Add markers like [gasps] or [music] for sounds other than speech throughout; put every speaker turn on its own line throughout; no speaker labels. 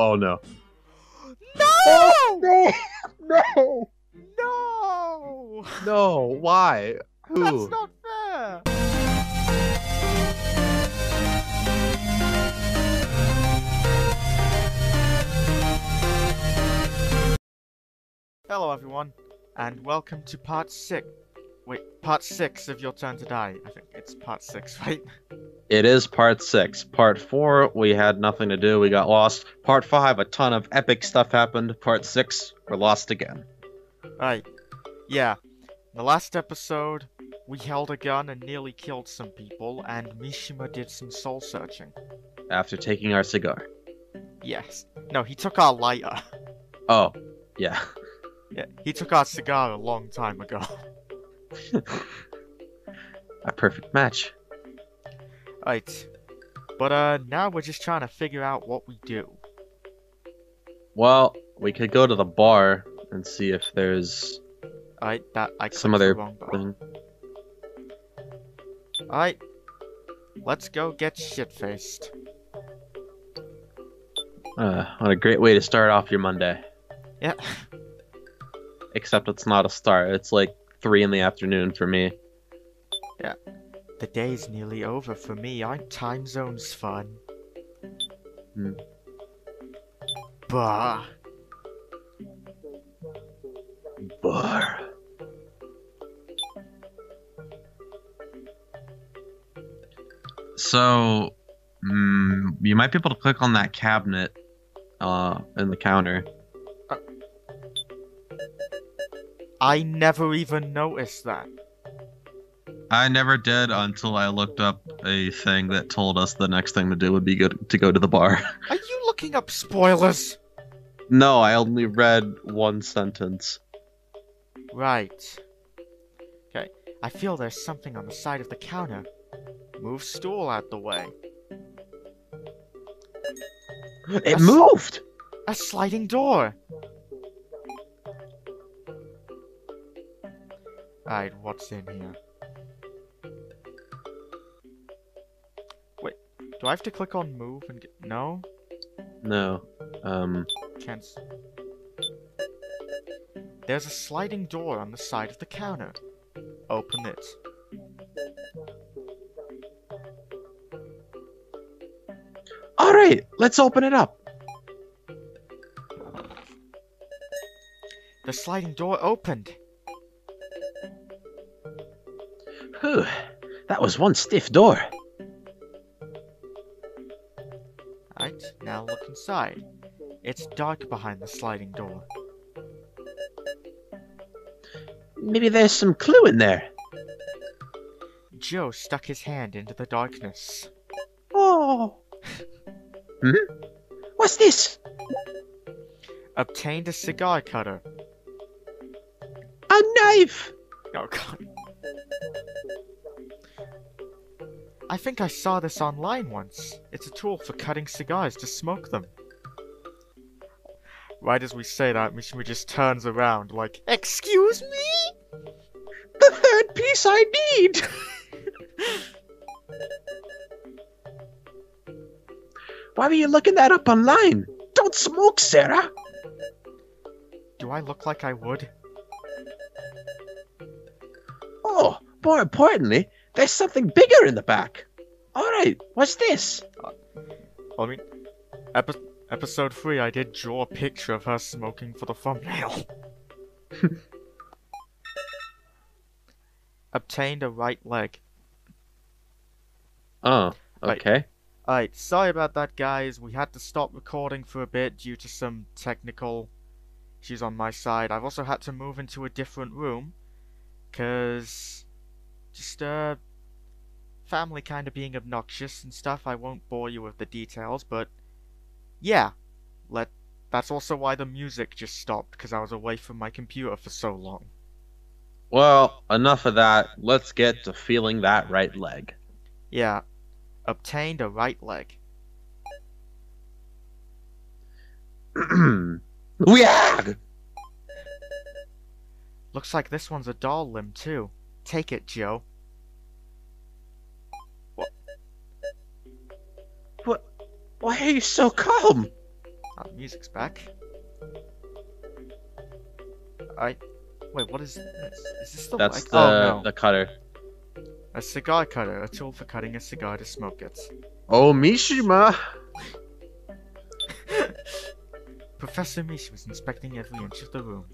Oh, oh no.
No!
no! No!
No!
No! Why? Who?
That's not fair! Hello everyone, and welcome to part six. Wait, part six of Your Turn to Die. I think it's part six, [laughs] right?
It is part six. Part four, we had nothing to do. We got lost. Part five, a ton of epic stuff happened. Part six, we're lost again.
Right. Yeah. In the last episode, we held a gun and nearly killed some people, and Mishima did some soul searching.
After taking our cigar.
Yes. No, he took our lighter. [laughs]
Oh, yeah.
Yeah, he took our cigar a long time ago. [laughs]
A perfect match.
Right. But uh now we're just trying to figure out what we do.
Well, we could go to the bar and see if there's
Alright, that I
some other thing.
Alright. Let's go get shit faced.
Uh, what a great way to start off your Monday.
Yeah.
Except it's not a start. It's like three in the afternoon for me. Yeah.
The day's nearly over for me. Aren't time zones fun?
Hmm.
Bah.
Bar. So, mm, you might be able to click on that cabinet uh, in the counter.
I never even noticed that.
I never did until I looked up a thing that told us the next thing to do would be good to go to the bar. [laughs]
Are you looking up spoilers?
no, I only read one sentence.
Right. Okay, I feel there's something on the side of the counter. Move stool out the way.
It
That's-
moved.
A sliding door! Alright, what's in here? Wait, do I have to click on move and get. No?
No. Um.
Can't. There's a sliding door on the side of the counter. Open it.
All right, let's open it up.
The sliding door opened!
Whew, that was one stiff door.
Right, now look inside. It's dark behind the sliding door.
Maybe there's some clue in there.
Joe stuck his hand into the darkness.
Oh. [laughs] hmm? What's this?
Obtained a cigar cutter.
A knife.
Oh god. I think I saw this online once. It's a tool for cutting cigars to smoke them. Right as we say that, Mishima just turns around like, Excuse me?
The third piece I need. [laughs] Why were you looking that up online? Don't smoke, Sara.
Do I look like I would?
More importantly, there's something bigger in the back. All right, what's this?
Uh, I mean, epi- episode 3, I did draw a picture of her smoking for the thumbnail. [laughs] Obtained a right leg.
Oh,
Right.
okay.
Alright, sorry about that, guys. We had to stop recording for a bit due to some technical issues on my side. I've also had to move into a different room because just uh family kind of being obnoxious and stuff. I won't bore you with the details, but yeah, let that's also why the music just stopped because I was away from my computer for so long.
Well, enough of that. Let's get to feeling that right leg.
Yeah, obtained a right leg. [clears throat]
yeah.
Looks like this one's a doll limb too. Take it, Joe.
Why are you so calm?
Ah, the music's back. I wait. What is this? Is this the
That's
like?
the
oh no,
the cutter.
a cigar cutter, a tool for cutting a cigar to smoke it.
Oh Mishima. [laughs]
Professor Mishi was inspecting every inch of the room.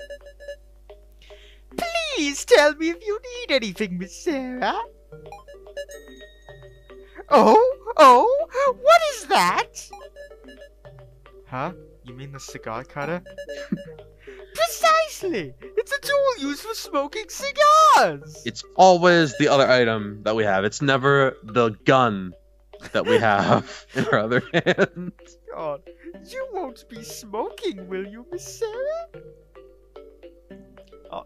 Please tell me if you need anything, Miss Sara. Oh, oh, Huh? You mean the cigar cutter? [laughs] Precisely! It's a tool used for smoking cigars!
It's always the other item that we have. It's never the gun that we have [laughs] in our other hand.
God, you won't be smoking, will you, Miss Sara? Uh,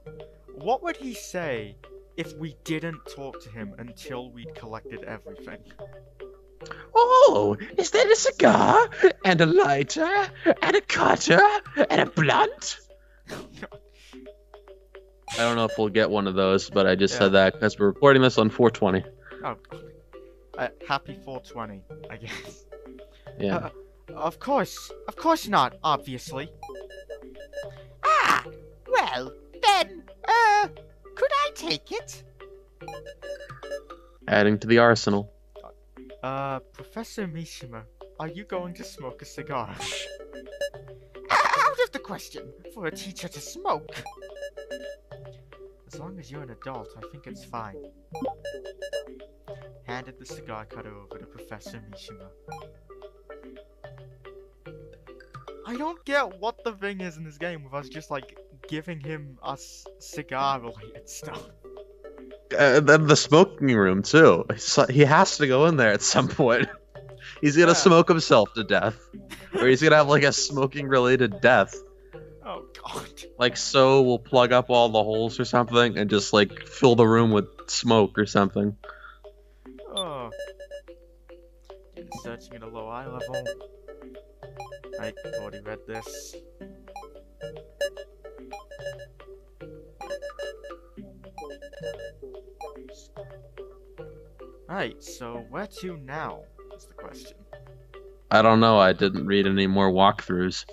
what would he say if we didn't talk to him until we'd collected everything?
Oh, is that a cigar? And a lighter? And a cutter? And a blunt? I don't know if we'll get one of those, but I just
Yeah.
said that because we're recording this on 420.
Oh, uh, happy 420, I guess.
Yeah.
Uh, of course, of course not, obviously. Ah, well, then, uh, could I take it?
Adding to the arsenal.
Uh, Professor Mishima, are you going to smoke a cigar?
Out of the question for a teacher to smoke.
As long as you're an adult, I think it's fine. Handed the cigar cutter over to Professor Mishima. I don't get what the thing is in this game with us just like giving him us cigar related stuff.
Uh, then the smoking room too. He has to go in there at some point. [laughs] He's gonna
Yeah.
smoke himself to death, or he's gonna have like a smoking related death.
Oh god.
Like so, we'll plug up all the holes or something and just like fill the room with smoke or something.
Oh. Searching at a low eye level. I've already read this. Alright, so where to now? Is the question.
I don't know. I didn't read any more walkthroughs.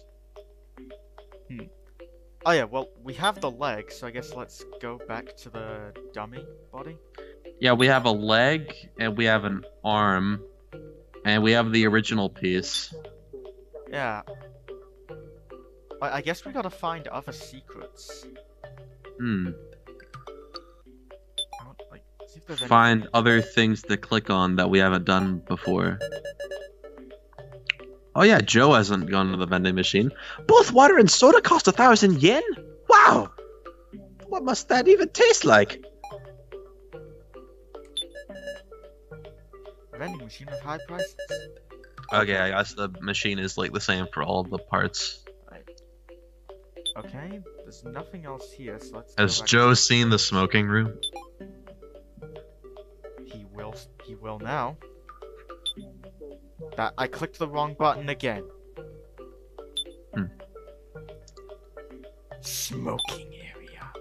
Oh yeah, well, we have the leg, so I guess let's go back to the dummy body.
Yeah, we have a leg and we have an arm, and we have the original piece.
Yeah. I, I guess we gotta find other secrets.
Hmm. Find other things to click on that we haven't done before. Oh yeah, Joe hasn't gone to the vending machine. Both water and soda cost a thousand yen. Wow. What must that even taste like?
vending machine with high prices.
Okay, I guess the machine is like the same for all the parts.
Okay, there's nothing else here, so let's.
Has Joe seen the smoking room?
He will. He will now. That I clicked the wrong button again.
Hmm.
Smoking area.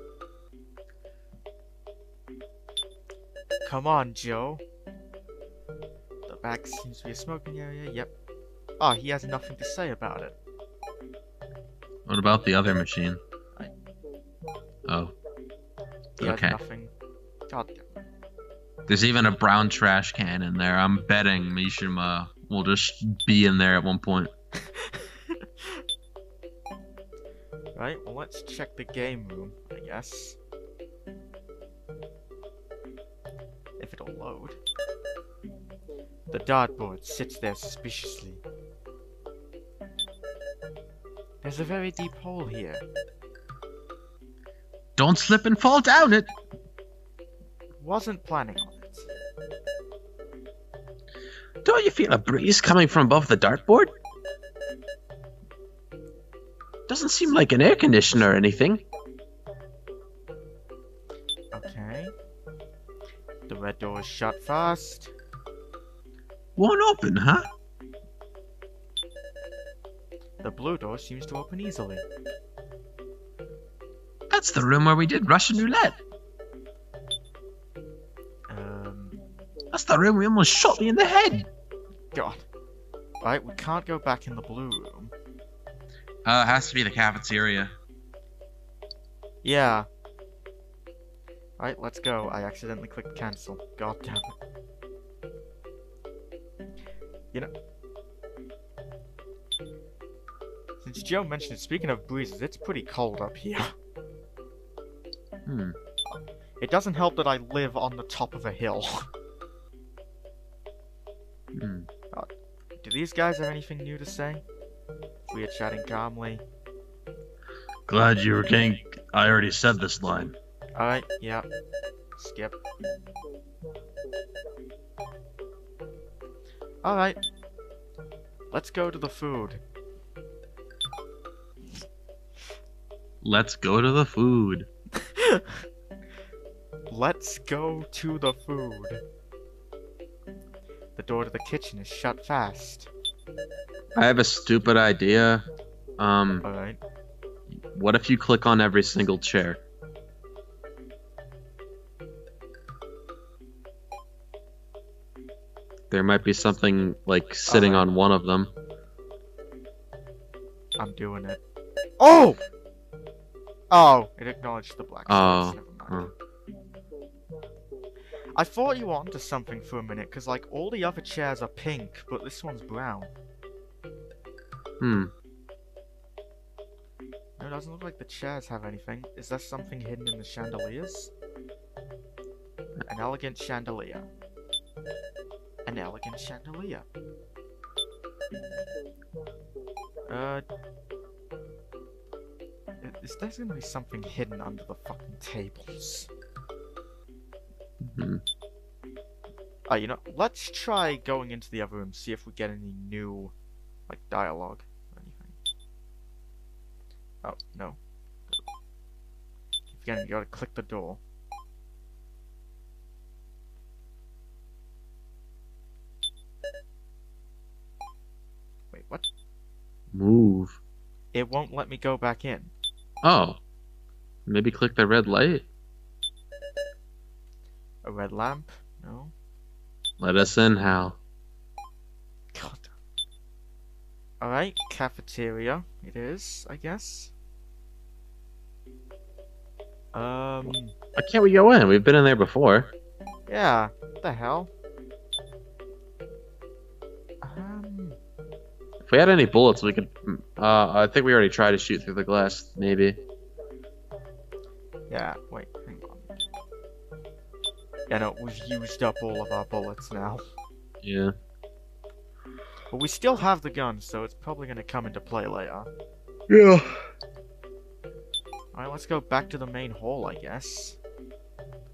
Come on, Joe. The back seems to be a smoking area. Yep. Ah, he has nothing to say about it.
What about the other machine?
I-
Oh,
He
Okay.
nothing. God damn.
There's even a brown trash can in there. I'm betting Mishima will just be in there at one point. [laughs]
Right, well let's check the game room, I guess. If it'll load. The dartboard sits there suspiciously. There's a very deep hole here.
Don't slip and fall down it.
Wasn't planning on it.
Don't you feel a breeze coming from above the dartboard? Doesn't seem like an air conditioner or anything.
Okay. The red door is shut fast.
Won't open, huh?
The blue door seems to open easily.
That's the room where we did Russian roulette. That's the room we almost shot me in the head.
God. Right, we can't go back in the blue room.
Uh, it has to be the cafeteria.
Yeah. Alright, let's go. I accidentally clicked cancel. God damn it. You know. Since Joe mentioned it, speaking of breezes, it's pretty cold up here.
Hmm.
It doesn't help that I live on the top of a hill. [laughs]
hmm.
Do these guys have anything new to say? We are chatting calmly.
Glad you were king. I already said this line.
Alright, yeah. Skip. Alright. Let's go to the food.
Let's go to the food. [laughs]
Let's go to the food. The door to the kitchen is shut fast.
I have a stupid idea. Um,
Alright.
what if you click on every single chair? There might be something like sitting on one of them.
I'm doing it. Oh! Oh, it acknowledged the black
Oh,
spots, never mind. I thought you were onto something for a minute, because like all the other chairs are pink, but this one's brown.
Hmm.
No, it doesn't look like the chairs have anything. Is there something hidden in the chandeliers? An elegant chandelier. An elegant chandelier. Uh. Is there gonna be something hidden under the fucking tables? Oh, you know, let's try going into the other room, see if we get any new, like, dialogue or anything. Oh, no. Again, you gotta click the door. Wait, what?
Move.
It won't let me go back in.
Oh. Maybe click the red light.
A red lamp? No?
Let us in, Hal.
God. Alright, cafeteria. It is, I guess. Um,
Why can't we go in? We've been in there before.
yeah. What the hell? Um,
If we had any bullets, we could. Uh, I think we already tried to shoot through the glass. Maybe.
yeah, wait. Yeah, no, we've used up all of our bullets now.
Yeah.
But we still have the gun, so it's probably gonna come into play later.
Yeah.
Alright, let's go back to the main hall, I guess.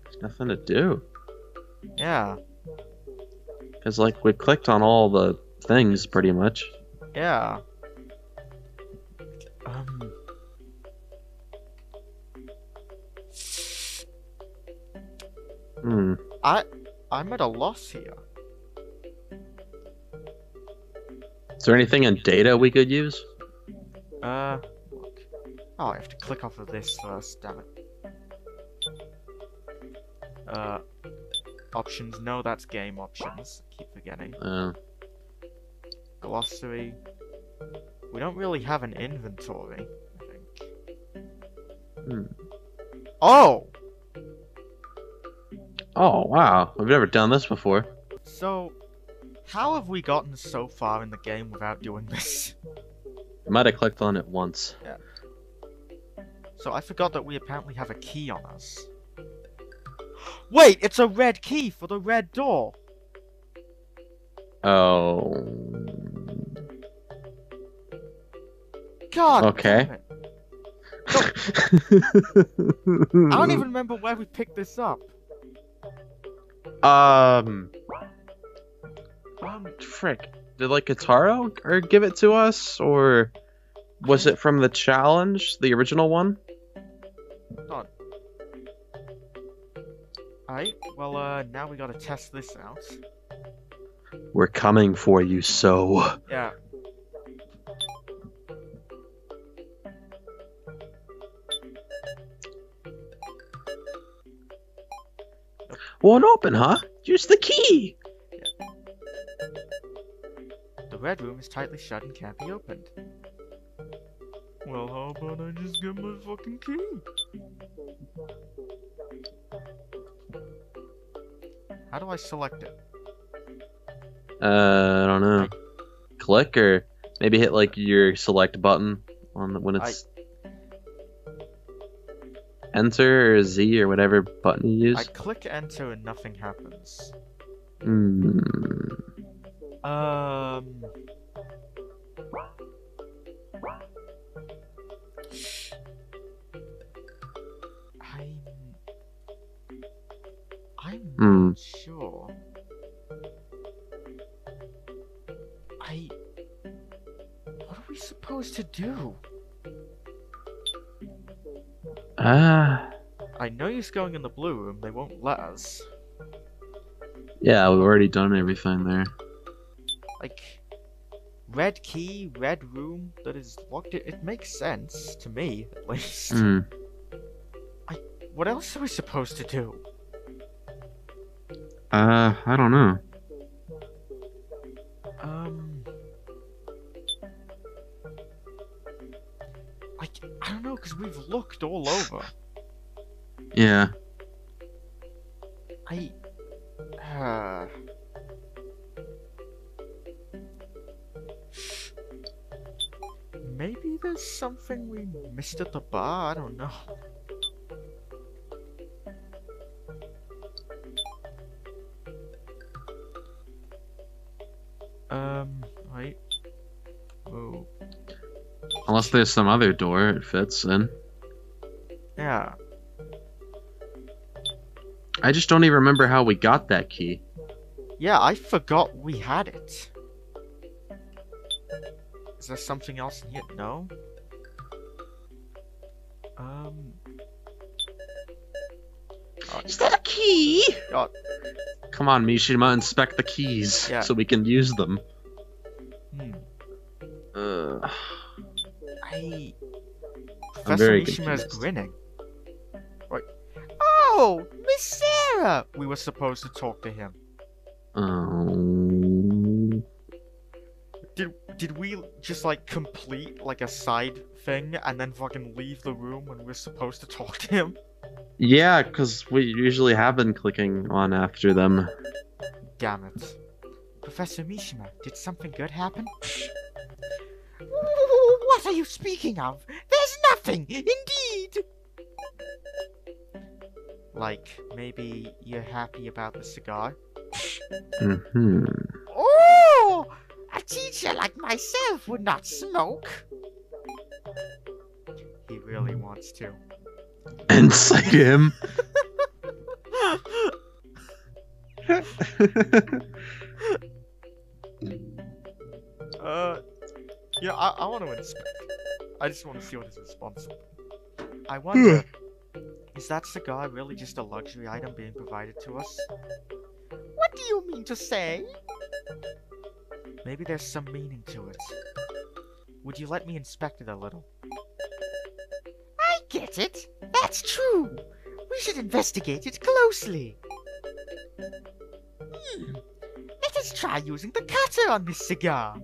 There's nothing to do.
Yeah,
Cause like we clicked on all the things pretty much.
yeah.
Hmm.
I'm at a loss here.
Is there anything in data we could use?
Uh, look. Oh, I have to click off of this first, damn it. Uh, options, no, that's game options. Keep forgetting.
Uh,
Glossary. We don't really have an inventory, I think.
hmm.
Oh!
Oh wow, we've never done this before.
So, how have we gotten so far in the game without doing this?
I might have clicked on it once. Yeah.
So I forgot that we apparently have a key on us. Wait, it's a red key for the red door!
Oh.
God
Okay. [laughs]
I don't even remember where we picked this up.
Um. Um. Frick. Did like Kataro or give it to us, or was it from the challenge, the original one?
Alright, well, uh, now we gotta test this out.
We're coming for you, so.
Yeah.
Won't open, huh? Use the key.
The red room is tightly shut and can't be opened. Well, how about I just get my fucking key? How do I select it?
Uh, I don't know. Click or maybe hit like your select button on the, when
I-
it's enter or Z or whatever button you use?
I click enter and nothing happens.
Hmm.
Um. I'm. I'm not sure. I. What are we supposed to do?
Ah.
I know he's going in the blue room. They won't let us.
yeah, we've already done everything there.
Like, red key, red room that is locked. It, it makes sense to me, at least.
Hmm.
What else are we supposed to do?
Uh, I don't know.
Because we've looked all over.
Yeah.
I. Uh. [sighs] Maybe there's something we missed at the bar, I don't know.
Unless there's some other door it fits in.
yeah.
I just don't even remember how we got that key.
Yeah, I forgot we had it. Is there something else in here? No? Um.
Is that a key? Come on, Mishima, inspect the keys
Yeah.
so we can use them. Very
Mishima is grinning. Right. Oh, Miss Sara! We were supposed to talk to him.
um,
Did did we just like complete like a side thing and then fucking leave the room when we're supposed to talk to him?
yeah, because we usually have been clicking on after them.
Damn it. Professor Mishima, did something good happen?
What are you speaking of? Nothing, indeed.
Like, maybe you're happy about the cigar?
Mm-hmm.
Oh, a teacher like myself would not smoke.
He really wants to.
Incite him. [laughs] [laughs]
Uh, yeah, I, I want to inspect. I just want to see what his response will. I [sighs] wonder, is that cigar really just a luxury item being provided to us?
What do you mean to say?
Maybe there's some meaning to it. Would you let me inspect it a little?
I get it. That's true. We should investigate it closely. Hmm. Let us try using the cutter on this cigar.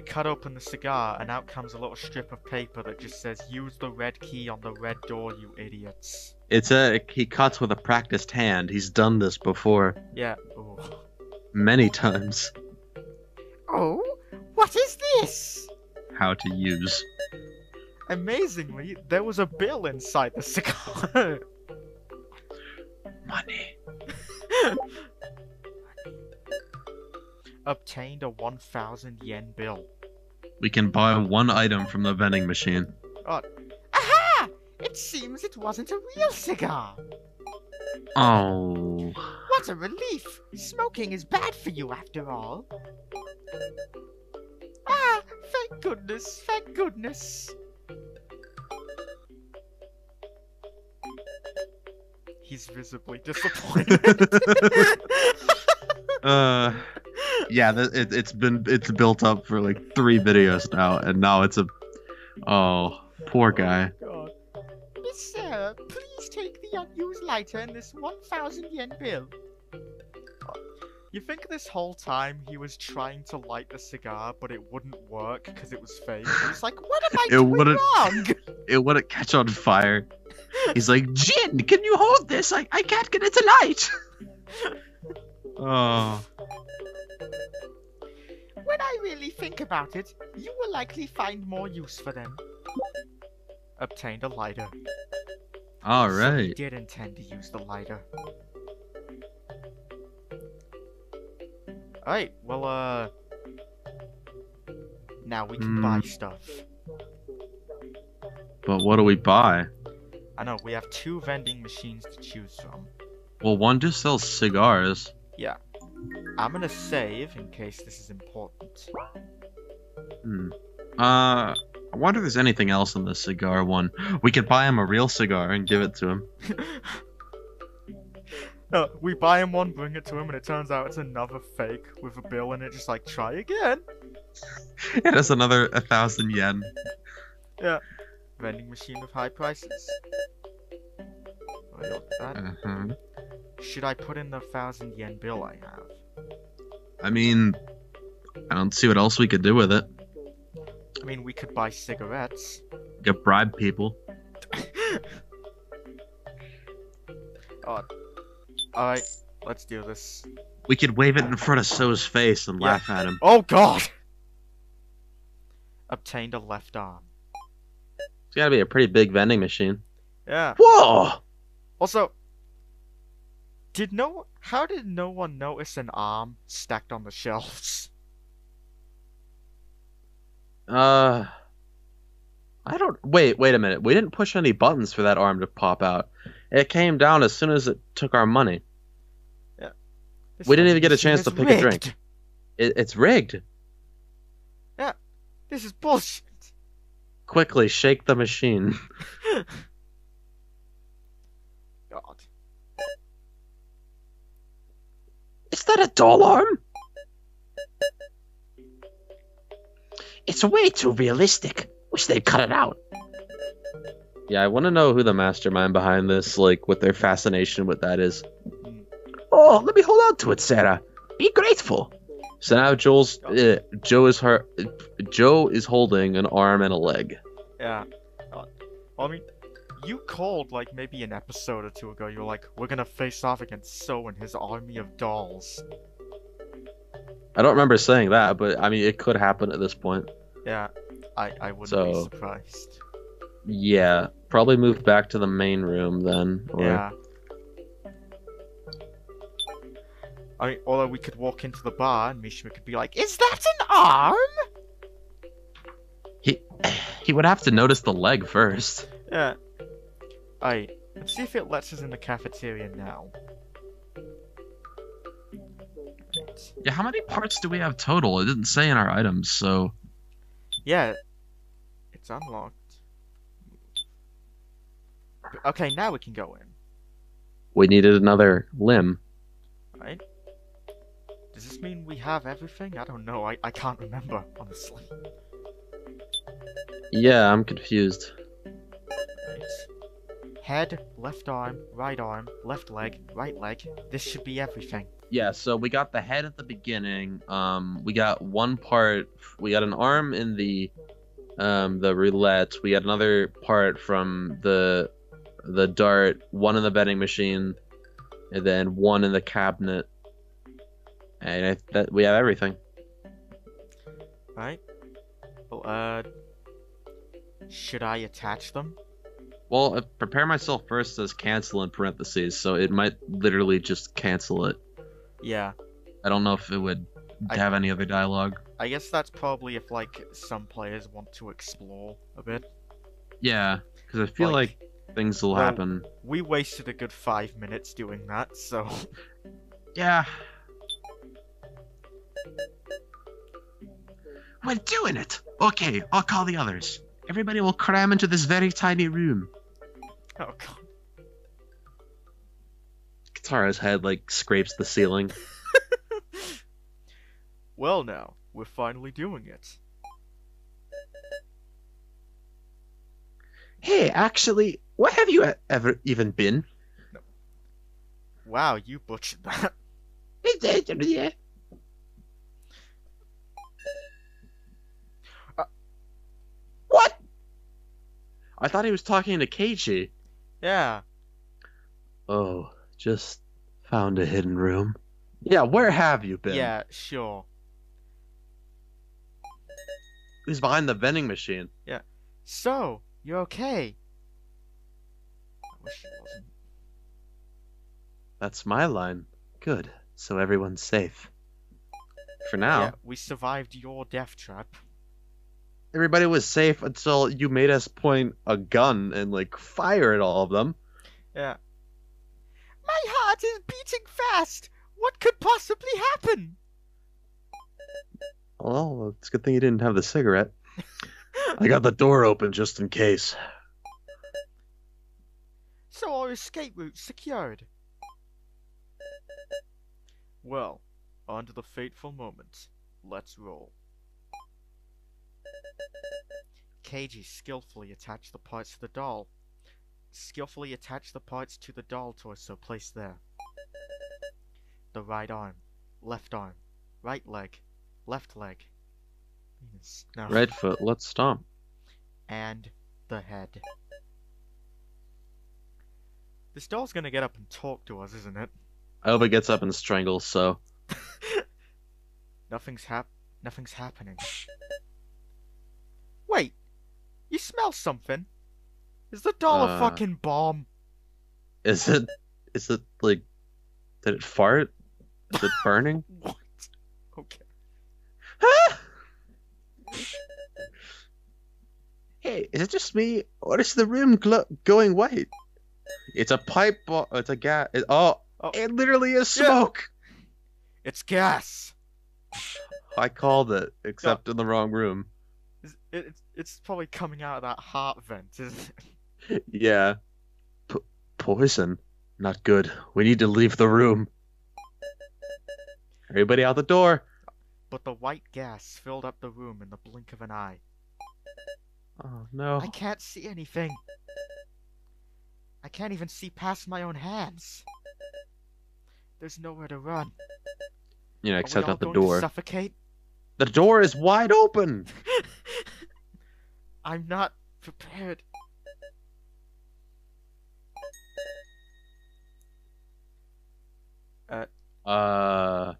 We cut open the cigar, and out comes a little strip of paper that just says, Use the red key on the red door, you idiots.
It's a he cuts with a practiced hand. He's done this before
Yeah. Ooh.
many times.
Oh, what is this?
How to use.
Amazingly, there was a bill inside the cigar.
Money.
Obtained a 1,000 yen bill.
We can buy one item from the vending machine. Oh.
Aha! It seems it wasn't a real cigar.
Oh.
What a relief! Smoking is bad for you after all. Ah, thank goodness, thank goodness.
He's visibly disappointed. [laughs]
uh. Yeah, th- it, it's been it's built up for like three videos now, and now it's a. Oh, poor guy.
God.
Miss Sara, please take the unused lighter and this 1,000 yen bill.
You think this whole time he was trying to light the cigar, but it wouldn't work because it was fake? He's like, what am I
It
doing
wouldn't-
wrong? [laughs] [laughs]
It wouldn't catch on fire. He's like, Gin, can you hold this? I, I can't get it to light. [laughs] oh.
When I really think about it, you will likely find more use for them.
Obtained a lighter.
Alright.
So did intend to use the lighter. Alright, well, uh. Now we can buy
Hmm.
stuff.
But what do we buy?
I know, we have two vending machines to choose from.
Well, one just sells cigars.
I'm gonna save in case this is important.
Hmm. Uh, I wonder if there's anything else in the cigar one. We could buy him a real cigar and give it to him.
No, [laughs] we buy him one, bring it to him, and it turns out it's another fake with a bill in it, just like, try again. [laughs]
It has another a thousand yen. Yeah.
Vending machine with high prices. Well, that-
Uh-huh.
Should I put in the thousand yen bill I have?
I mean, I don't see what else we could do with it.
I mean, we could buy cigarettes.
We could bribe people. [laughs]
oh. Alright, let's do this.
We could wave it in front of So's face and
Yeah.
laugh at him.
Oh god! Obtained a left arm.
It's gotta be a pretty big vending machine.
Yeah.
Whoa!
Also, did no how did no one notice an arm stacked on the shelves?
Uh, I don't. Wait, wait a minute. We didn't push any buttons for that arm to pop out. It came down as soon as it took our money.
This
We didn't even get a chance to pick a drink. It, it's rigged. Yeah.
This is bullshit.
Quickly shake the machine. [laughs] Is that a doll arm?
It's way too realistic. Wish they'd cut it out.
Yeah, I want to know who the mastermind behind this, like, what their fascination with that is.
Oh, let me hold on to it, Sara. Be grateful.
So now Joel's, uh, Joe is her, Joe is holding an arm and a leg.
Yeah. Uh, well, I mean, you called like maybe an episode or two ago. You were like, "We're gonna face off against So and his army of dolls."
I don't remember saying that, but I mean, it could happen at this point.
Yeah, I I wouldn't be
So-
surprised.
Yeah, probably move back to the main room then. Or,
Yeah. I mean, although we could walk into the bar and Mishima could be like,
Is that an arm?
He, [sighs] he would have to notice the leg first.
"Yeah." Alright, let's see if it lets us in the cafeteria now. Right.
Yeah, how many parts do we have total? It didn't say in our items, so
Yeah, it's unlocked. Okay, now we can go in.
We needed another limb.
Right? Does this mean we have everything? I don't know. I, I can't remember, honestly.
Yeah, I'm confused.
Right. Head, left arm, right arm, left leg, right leg. This should be everything.
Yeah, so we got the head at the beginning. Um, we got one part. We got an arm in the, um, the roulette. We got another part from the, the dart. One in the betting machine, and then one in the cabinet. And I, that we have everything.
Right? Well, uh. Should I attach them?
Well, uh, prepare myself first says cancel in parentheses, so it might literally just cancel it.
Yeah.
I don't know if it would
I-
have any other dialogue.
I guess that's probably if, like, some players want to explore a bit.
Yeah,
Because I feel like, things will
well,
happen.
We wasted a good five minutes doing that, so. [laughs]
yeah.
We're doing it. Okay, I'll call the others. Everybody will cram into this very tiny room. [laughs]
Oh, God.
Katara's head like scrapes the ceiling. [laughs]
Well, now, we're finally doing it.
Hey, actually, where have you e- ever even been?
Wow, you butchered that. [laughs]
Hey, uh.
What? I thought he was talking to Keiichi.
Yeah.
Oh, just found a hidden room. Yeah, where have you been?
Yeah, sure.
He's behind the vending machine. Yeah.
So, you're okay. I wish he wasn't.
That's my line. Good. So everyone's safe. For now.
Yeah, we survived your death trap.
Everybody was safe until you made us point a gun and like fire at all of them.
Yeah.
My heart is beating fast. What could possibly happen?
Well, it's a good thing you didn't have the cigarette. I got the door open just in case.
So our escape route's secured. Well, on to the fateful moment. Let's roll. Keiji skillfully attached the parts to the doll. Skillfully attached the parts to the doll torso placed there. The right arm, left arm, right leg, left leg. No.
Right foot, let's stomp.
and the head. This doll's gonna get up and talk to us, isn't it?
I hope it gets up and strangles, so. [laughs]
Nothing's hap nothing's happening. Wait, you smell something? Is the doll a
Uh.
fucking bomb?
Is it. Is it like. Did it fart? Is it burning? [laughs]
What? Okay. [laughs]
hey, is it just me? Or is the room glo- going white? It's a pipe. Bo- it's a gas. It- oh,
Oh.
it literally is
Yeah.
smoke!
It's gas.
I called it, except in the wrong room.
It's, it, it's, it's probably coming out of that heart vent, isn't it? [laughs]
Yeah. P- poison. Not good. We need to leave the room. Everybody out the door.
But the white gas filled up the room in the blink of an eye.
Oh no.
I can't see anything. I can't even see past my own hands. There's nowhere to run.
You know, except
all
the door.
suffocate?
The door is wide open. [laughs]
I'm not prepared.
Uh,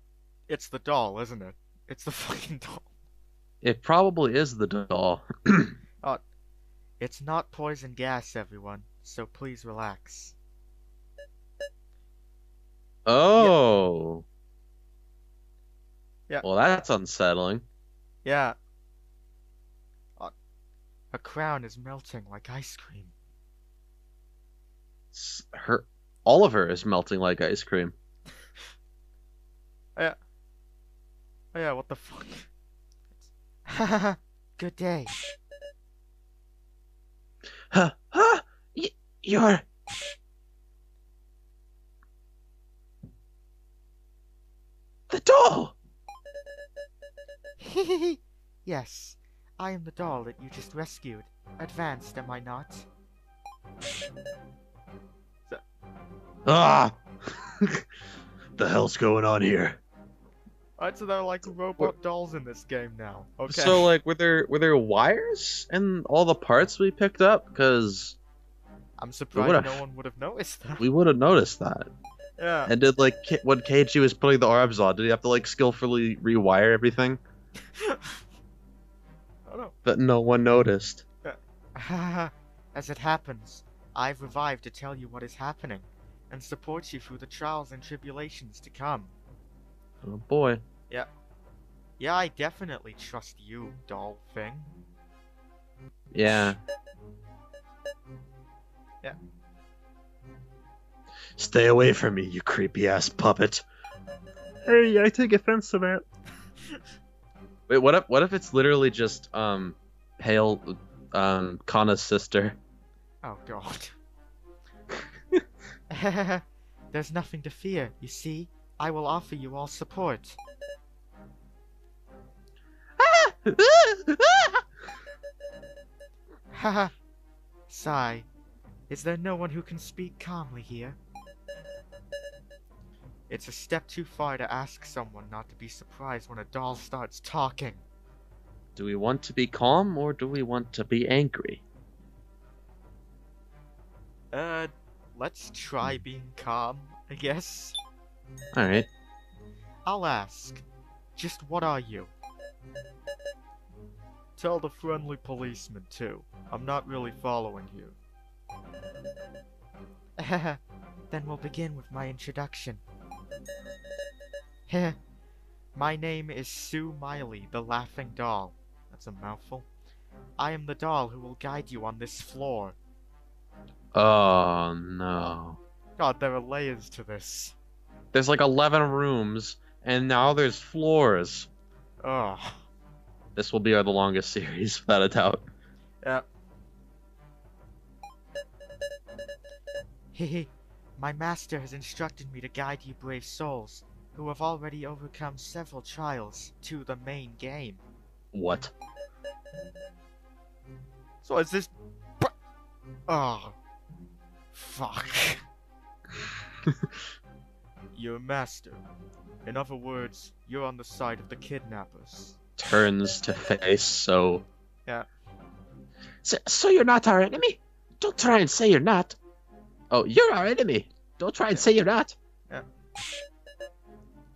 It's the doll, isn't it? It's the [laughs] fucking doll.
it probably is the doll. [clears throat]
It's not poison gas, everyone, so please relax.
Oh.
Yeah.
Well, that's unsettling.
Yeah. Her crown is melting like ice cream.
Her, Oliver is melting like ice cream. [laughs] Yeah.
Oh yeah, what the fuck? [laughs]
Good day.
Huh? Huh? Y- you're. The doll. [laughs]
yes, I am the doll that you just rescued. Advanced, am I not? [laughs]
Ah. [laughs] the hell's going on here?
Alright, so they're like robot dolls in this game now. Okay.
So like, were there were there wires and all the parts we picked up? Because
I'm surprised no one would have noticed that.
we would have noticed that. [laughs]
Yeah.
And did like when Keiichi was putting the arms on, did he have to like skillfully rewire everything?
I.
But no one noticed.
Ah, as it happens, I've revived to tell you what is happening, and support you through the trials and tribulations to come.
Oh boy.
Yeah. Yeah, I definitely trust you, doll thing.
Yeah.
Yeah.
Stay away from me, you creepy ass puppet.
Hey, I take offense to that. [laughs]
Wait, what if what if it's literally just um pale um Kanna's sister?
Oh god. [laughs] [laughs]
There's nothing to fear, you see. I will offer you all support. [laughs] Haha. Sigh. Is there no one who can speak calmly here?
It's a step too far to ask someone not to be surprised when a doll starts talking.
Do we want to be calm or do we want to be angry?
Uh, let's try being calm, I guess.
All right.
I'll ask. Just what are you? Tell the friendly policeman, too. I'm not really following you. [laughs] then we'll begin with my introduction. [laughs] my name is Sue Miley, the Laughing Doll. That's a mouthful. I am the doll who will guide you on this floor.
Oh no.
God, there are layers to this.
There's like 11 rooms, and now there's floors.
Ugh.
This will be our the longest series, [laughs] without a doubt.
Yep. [laughs] Hehe. My master has instructed me to guide you brave souls, who have already overcome several trials, to the main game.
What?
So is this... Oh. Fuck. [laughs] Your master. In other words, you're on the side of the kidnappers.
Turns to face, so.
Yeah.
So, so you're not our enemy? Don't try and say you're not. Oh, you're our enemy. Don't try and say you're not.
Yeah.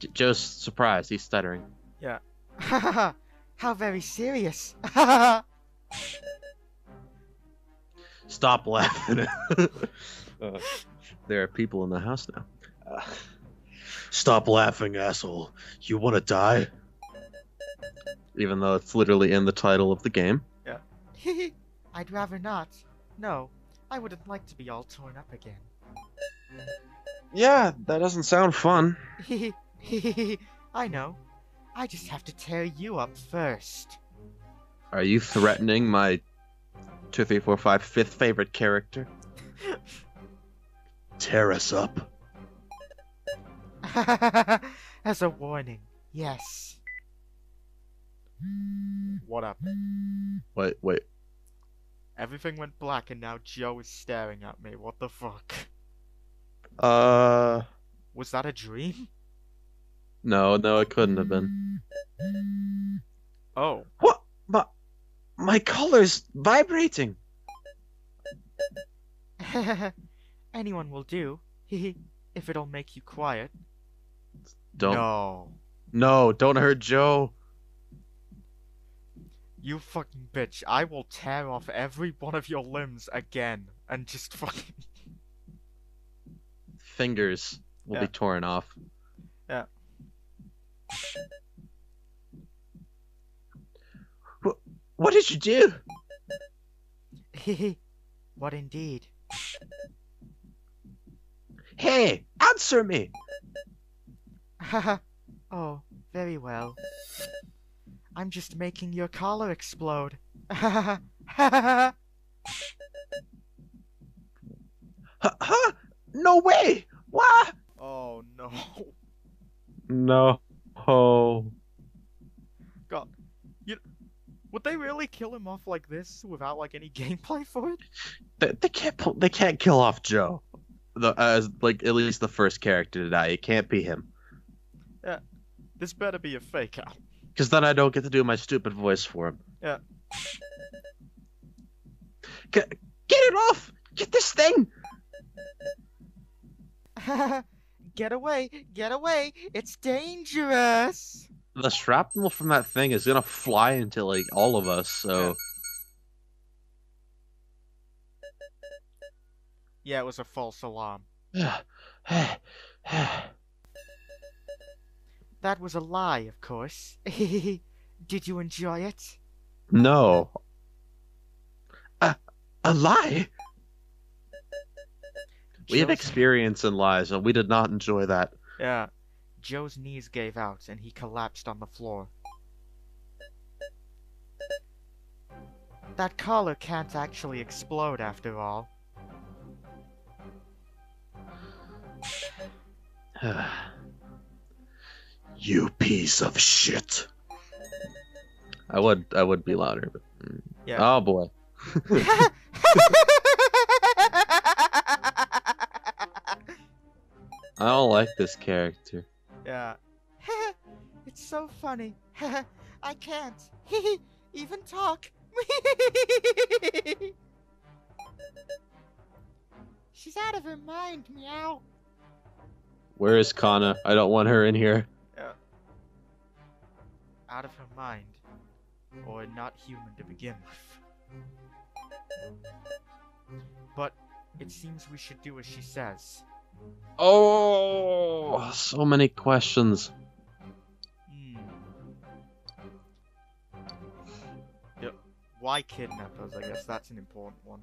J- Joe's surprised. He's stuttering.
Yeah. [laughs] How very serious. [laughs]
Stop laughing. [laughs] uh, there are people in the house now. Uh, Stop laughing, asshole. You want to die? Even though it's literally in the title of the game. Yeah.
I'd rather not. No, I wouldn't like to be all torn up again.
Yeah, that doesn't sound fun. [laughs]
I know. I just have to tear you up first.
Are you threatening my two, three, four, five, fifth favorite character? [laughs] Tear us up. [laughs]
As a warning, yes. What up?
Wait, wait.
Everything went black and now Joe is staring at me. What the fuck?
Uh,
Was that a dream?
no, no, it couldn't have been.
Oh.
What? My, my collar's vibrating. [laughs]
Anyone will do. if it'll make you quiet.
Don't.
No.
No, don't hurt Joe.
You fucking bitch. I will tear off every one of your limbs again and just [laughs] fucking.
Fingers will
Yeah.
be torn off.
Yeah.
What, what did you do?
Hehe, [laughs] what indeed?
Hey, answer me. [laughs]
oh, very well. I'm just making your collar explode. [laughs]
Huh? huh? No way. What?
oh no.
No. Oh.
God. You would they really kill him off like this without like any [laughs] gameplay for it?
They, they can't. pull- They can't kill off Joe. The as like at least the first character to die. It can't be him. Yeah.
This better be a fake out.
Because then I don't get to do my stupid voice for him.
Yeah.
Get, get it off! Get this thing!
get away! Get away! It's dangerous!
The shrapnel from that thing is gonna fly into like all of us. So
Yeah, it was a false alarm. That was a lie, of course. [laughs] Did you enjoy it?
no. A, a lie. We have experience in lies, and we did not enjoy that.
Yeah. Joe's knees gave out and he collapsed on the floor. That collar can't actually explode after all. [sighs] [sighs] [sighs]
you piece of shit. I would, I would be louder, but mm.
Yeah.
oh boy. [laughs] I don't like this character.
Yeah. [laughs]
it's so funny. [laughs] I can't even talk. She's out of her mind, meow.
Where is Kanna? I don't want her in here.
Out of her mind. Or not human to begin with. But it seems we should do as she says.
Oh, so many questions.
Hmm. Yep. Why kidnap us? I guess that's an important one.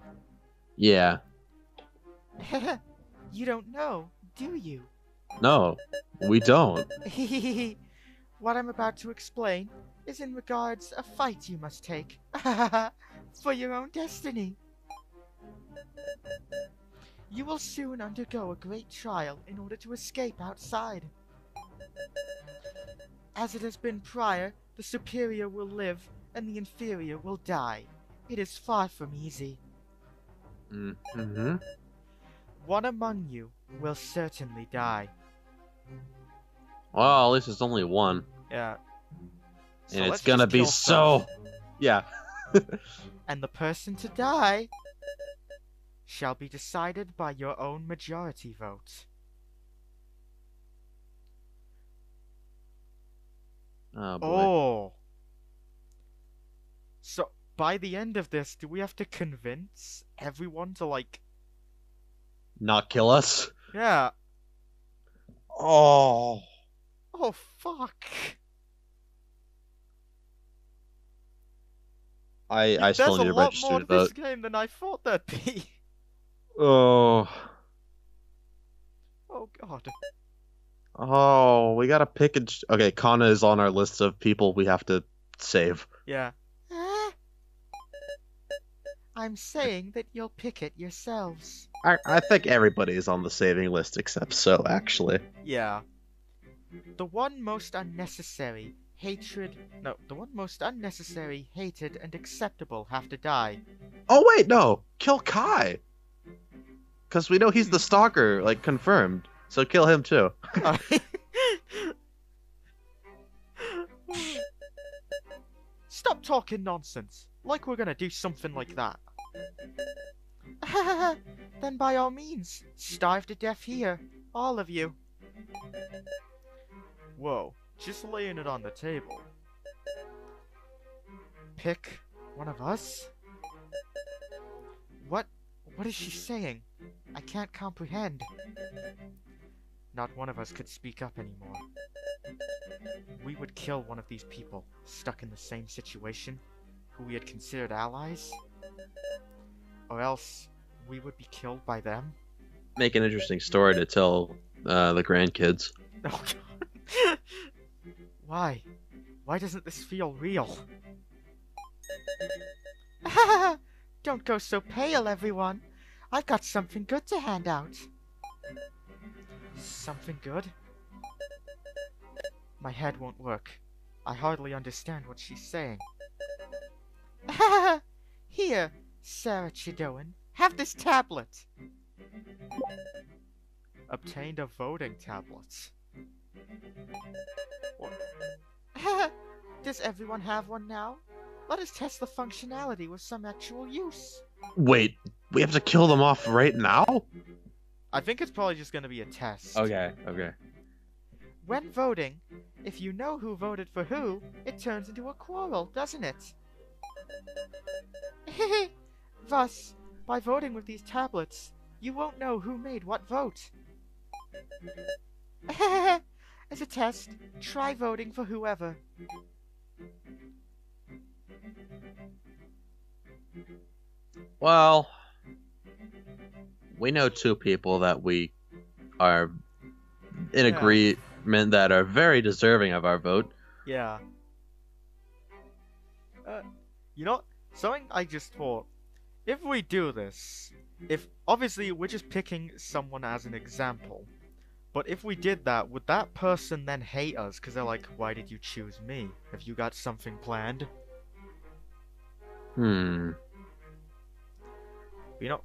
Yeah. [laughs]
you don't know, do you?
No, we don't. [laughs]
what I'm about to explain is in regards a fight you must take [laughs] for your own destiny. You will soon undergo a great trial in order to escape outside. As it has been prior, the superior will live and the inferior will die. It is far from easy.
Mm-hmm.
One among you will certainly die.
Well, at least it's only one,
Yeah. So
and
let's
it's gonna be
kill
so. Yeah. [laughs]
And the person to die shall be decided by your own majority vote.
Oh boy.
Oh. So by the end of this, do we have to convince everyone to like?
Not kill us.
Yeah.
Oh.
Oh fuck.
I I still
There's
need
a
to
lot
register
more
to
to this game than I thought there'd be. [laughs]
Oh.
Oh god.
Oh, we gotta pick a. Okay, Kanna is on our list of people we have to save.
Yeah.
Ah. I'm saying that you'll pick it yourselves.
I I think everybody is on the saving list except so actually.
Yeah. The one most unnecessary hatred. No, the one most unnecessary, hated, and acceptable have to die.
Oh wait, no, kill Kai. Cause we know he's the stalker, like confirmed. So kill him too. [laughs]
Stop talking nonsense. Like we're gonna do something like that. [laughs]
then by all means, starve to death here, all of you.
Whoa, just laying it on the table. Pick one of us?
What? What is she saying? I can't comprehend.
Not one of us could speak up anymore. We would kill one of these people stuck in the same situation who we had considered allies. Or else we would be killed by them.
Make an interesting story to tell uh, the grandkids. [laughs]
Oh god. Why? Why doesn't this feel real? [laughs]
Don't go so pale, everyone. I've got something good to hand out.
Something good? My head won't work. I hardly understand what she's saying. [laughs]
Here, Sara Chidouin, have this tablet.
Obtained a voting tablet. [laughs]
Does everyone have one now? Let us test the functionality with some actual use.
Wait, we have to kill them off right now?
I think it's probably just gonna be a test.
Okay, okay.
When voting, if you know who voted for who, it turns into a quarrel, doesn't it? [laughs] Thus, by voting with these tablets, you won't know who made what vote. [laughs] As a test, try voting for whoever.
Well, we know two people that we are in
Yeah.
agreement that are very deserving of our vote.
Yeah. Uh, you know, something I just thought. If we do this, if obviously we're just picking someone as an example, but if we did that, would that person then hate us? Because they're like, why did you choose me? Have you got something planned?
Hmm.
You know,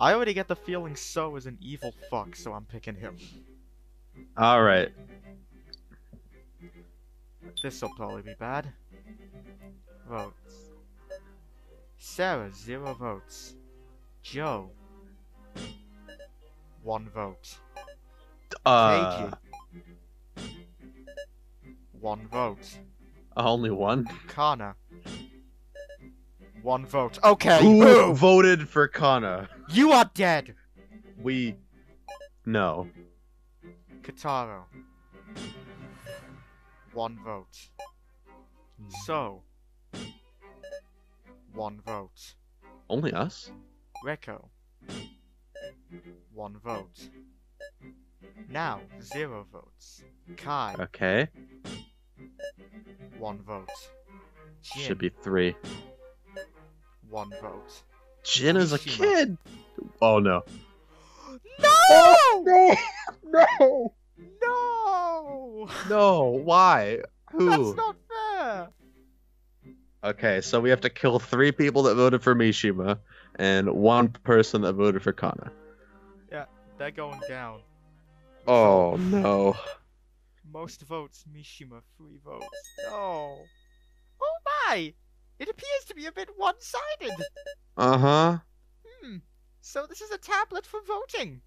I already get the feeling So is an evil fuck, so I'm picking him.
All right.
This'll probably be bad. Votes. Sara, zero votes. Joe, one vote.
Uh,
one vote.
only one.
Kanna, one vote. Okay,
Who
who?
voted for Kanna?
You are dead.
We. No.
Kataro, one vote. So, one vote.
Only us?
Reko. One vote. Nao, zero votes. Kai,
Okay.
one vote. Gin,
Should be three.
one vote.
Gin is a kid. Oh no. [gasps]
No! [laughs]
No. No.
No!
No. Why? Who?
That's not fair!
Okay, so we have to kill three people that voted for Mishima and one person that voted for Kanna.
Yeah, they're going down.
Oh no.
Most votes, Mishima, three votes. No. Oh my! It appears to be a bit one sided!
Uh huh.
Hmm. So this is a tablet for voting.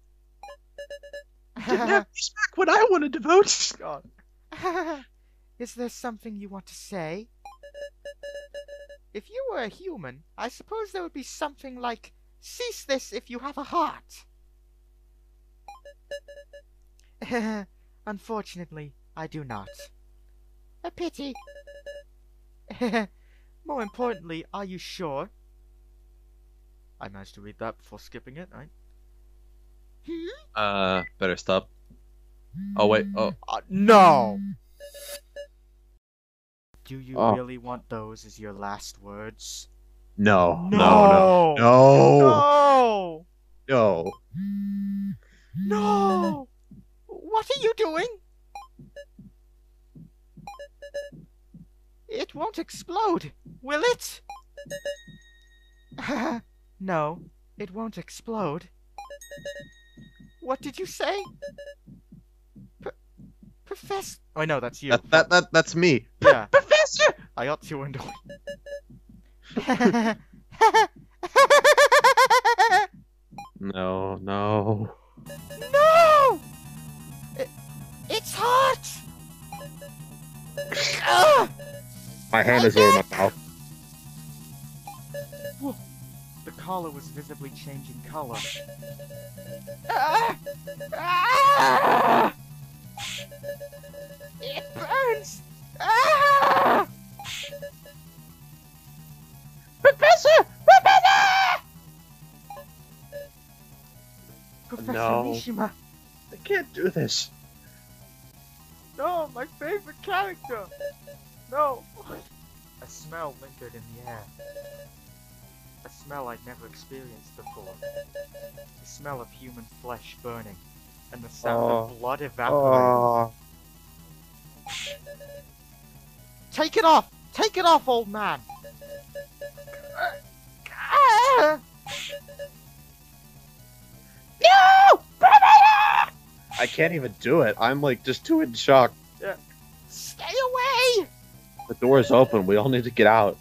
[laughs]
Didn't have [laughs] back when I wanted to vote.
God. [laughs] Is there something you want to say? If you were a human, I suppose there would be something like, cease this if you have a heart. [laughs] Unfortunately, I do not. A pity. [laughs] More importantly, are you sure? I managed to read that before skipping it, right? Hmm?
Uh, better stop. Oh wait. Oh,
Uh, no! Do you
Oh.
really want those as your last words?
no, no, no, no,
No!
no.
No! What are you doing? It won't explode, will it? [laughs] no, it won't explode. What did you say? P- Professor. Oh, no, that's you.
That, that, that, that's me.
Yeah. [laughs]
Professor.
I got two and one.
No, no.
no! It, it's hot!
My hand is over my mouth.
The collar was visibly changing color. Ah! Ah! It burns! Ah! Professor! Professor! Professor
No.
Mishima.
I can't do this.
No, my favorite character! No! A smell lingered in the air. A smell I'd never experienced before. The smell of human flesh burning, and the sound of oh. blood oh. evaporating. Take it off! Take it off, old man! [laughs] [laughs]
I can't even do it. I'm like just too in shock.
Stay away!
The door is open. We all need to get out.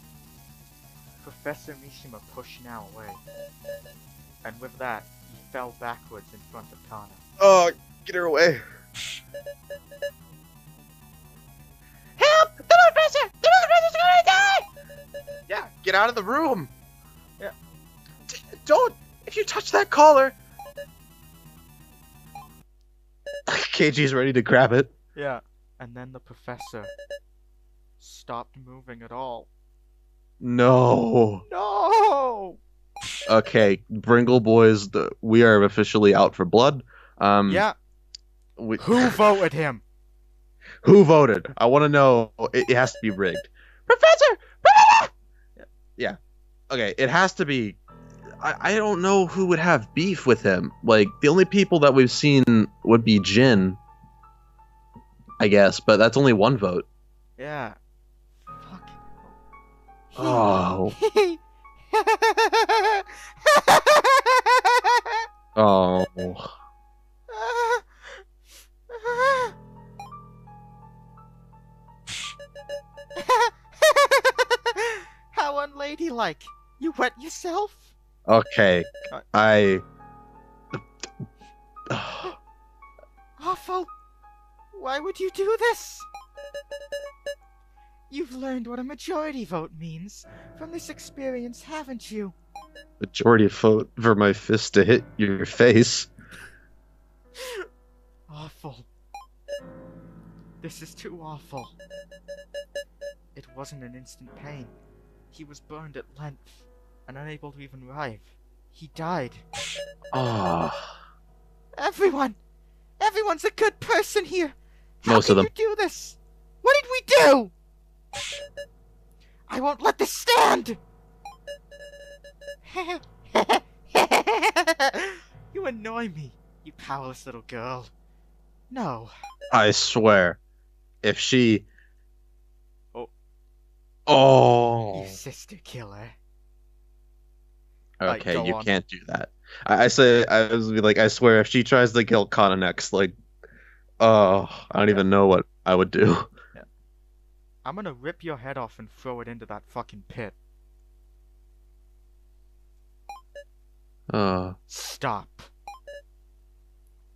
Professor Mishima pushed Nao away. And with that, he fell backwards in front of Kanna.
Oh, get her away.
Help! The professor! The professor's gonna die!
Yeah, get out of the room.
Yeah.
D- don't. If you touch that collar. [laughs] KG's ready to grab it.
Yeah. And then the professor stopped moving at all.
No.
No!
Okay, Bringle boys, the, we are officially out for blood. Um,
Yeah.
we-
Who [laughs] voted him?
Who voted? I want to know. It, it has to be rigged. Professor! Professor! [laughs] Yeah. Okay, it has to be. I, I don't know who would have beef with him. Like the only people that we've seen would be Gin, I guess, but that's only one vote.
Yeah. Fuck.
Oh. [laughs] oh. [laughs]
How unladylike. You wet yourself?
Okay, uh, I. [sighs]
Awful. Why would you do this? You've learned what a majority vote means from this experience, haven't you?
Majority vote for my fist to hit your face. [gasps]
Awful. This is too awful. It wasn't an instant pain. He was burned at length and unable to even writhe. He died.
Ah,
Everyone! Everyone's a good person here! How
Most of
you do this? What did we do? I won't let this stand! [laughs] you annoy me, you powerless little girl. No.
I swear, if she.
Oh.
Oh.
You sister killer. Like,
Okay,
go
you
on.
can't do that. I, I say I was be like, I swear, if she tries to kill Kanna next, like, oh, I don't
Okay.
even know what I would do. [laughs]
I'm gonna rip your head off and throw it into that fucking pit.
Uh,
Stop.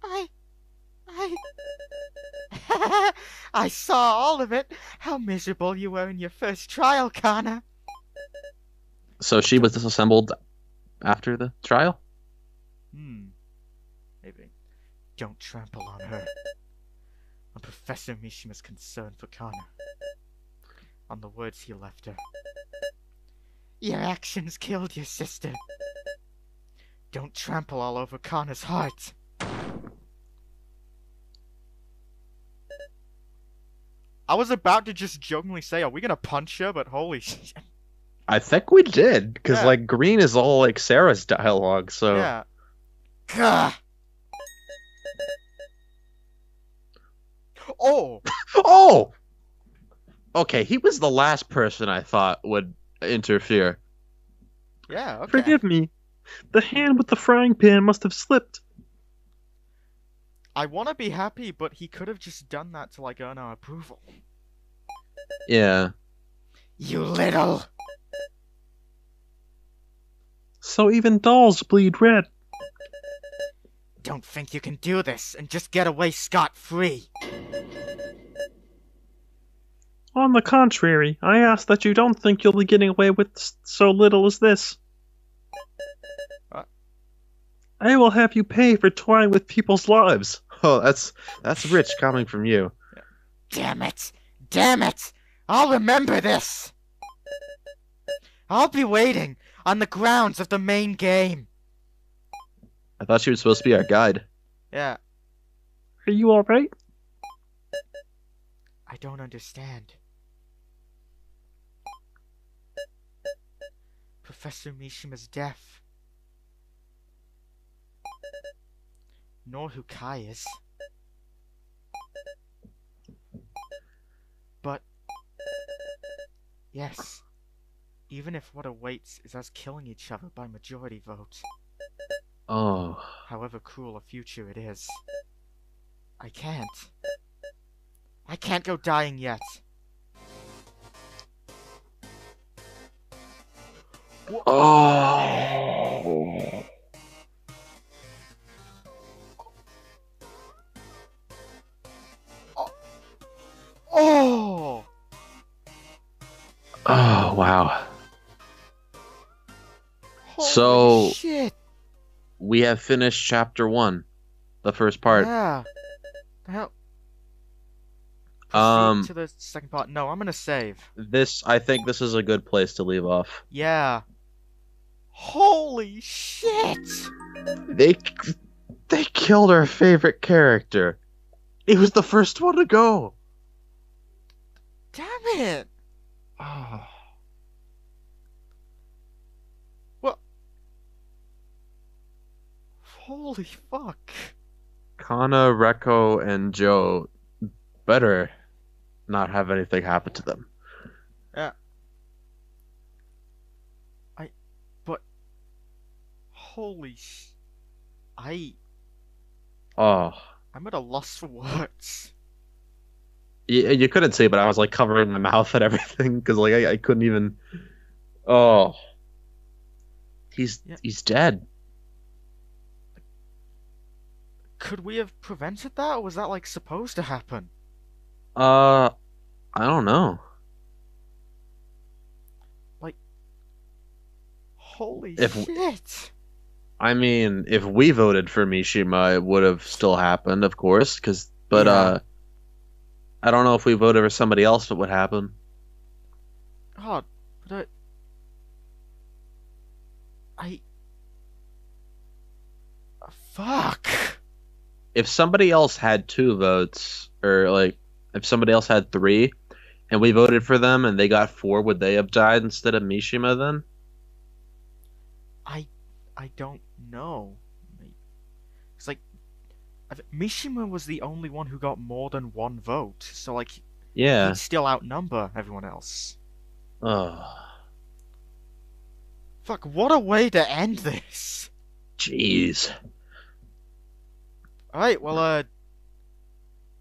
I. I. [laughs] I saw all of it. How miserable you were in your first trial, Kanna.
so she was disassembled after the trial.
Hmm. Maybe. Don't trample on her. On Professor Mishima's concern for Kanna. On the words he left her. Your actions killed your sister. Don't trample all over Kanna's heart. I was about to just jokingly say, are we gonna punch her? But holy [laughs] shit.
I think we did because
Yeah.
like green is all like Sara's dialogue. So
Yeah. Gah. Oh! [laughs]
oh, okay, he was the last person I thought would interfere.
Yeah, okay.
Forgive me. The hand with the frying pan must have slipped.
I want to be happy, but he could have just done that to like earn our approval.
Yeah.
You little.
So even dolls bleed red.
Don't think you can do this and just get away scot free.
On the contrary, I ask that you don't think you'll be getting away with so little as this.
What?
I will have you pay for toying with people's lives. [laughs]
Oh, that's that's rich coming from you.
Damn it! Damn it! I'll remember this! I'll be waiting on the grounds of the main game.
I thought she was supposed to be our guide.
Yeah,
Are you alright?
I don't understand. Professor Mishima's deaf. Nor who Kai is. But yes, even if what awaits is us killing each other by majority vote,
Oh,
however cruel a future it is, I can't. I can't go dying yet.
oh. So-
shit!
We have finished chapter one, the first part.
Yeah. The hell?
Um,
to the second part. No, I'm gonna save.
This, I think, this is a good place to leave off.
Yeah. Holy shit!
They, they killed our favorite character. He was the first one to go.
Damn it!
Oh.
Holy fuck!
Kanna, Reko, and Joe better not have anything happen to them. Yeah. I. But.
Holy sh. I.
Oh.
I'm at a loss for words.
You, you couldn't see, but I was like covering my mouth and everything because like I, I couldn't even. Oh. He's
Yeah.
he's dead.
Could we have prevented that, or was that like supposed to happen?
Uh, I don't know.
Like, holy
If-
shit!
I mean, if we voted for Mishima, it would have still happened, of course. Cause, but
Yeah.
uh, I don't know if we voted for somebody else, what would happen.
God, but I. I. Fuck!
If somebody else had two votes, or like, if somebody else had three, and we voted for them and they got four, would they have died instead of Mishima then?
I. I don't know. It's like. Mishima was the only one who got more than one vote, so like,
Yeah.
he'd still outnumber everyone else.
Oh,
Fuck, what a way to end this!
jeez.
Alright, well, uh.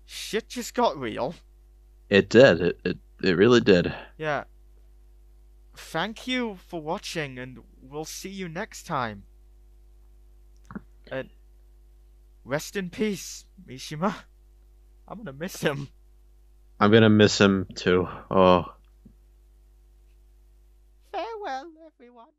Shit just got real.
It did. It, it it really did.
Yeah. Thank you for watching, and we'll see you next time. And rest in peace, Mishima. I'm gonna miss him.
I'm gonna miss him too. Oh.
Farewell, everyone.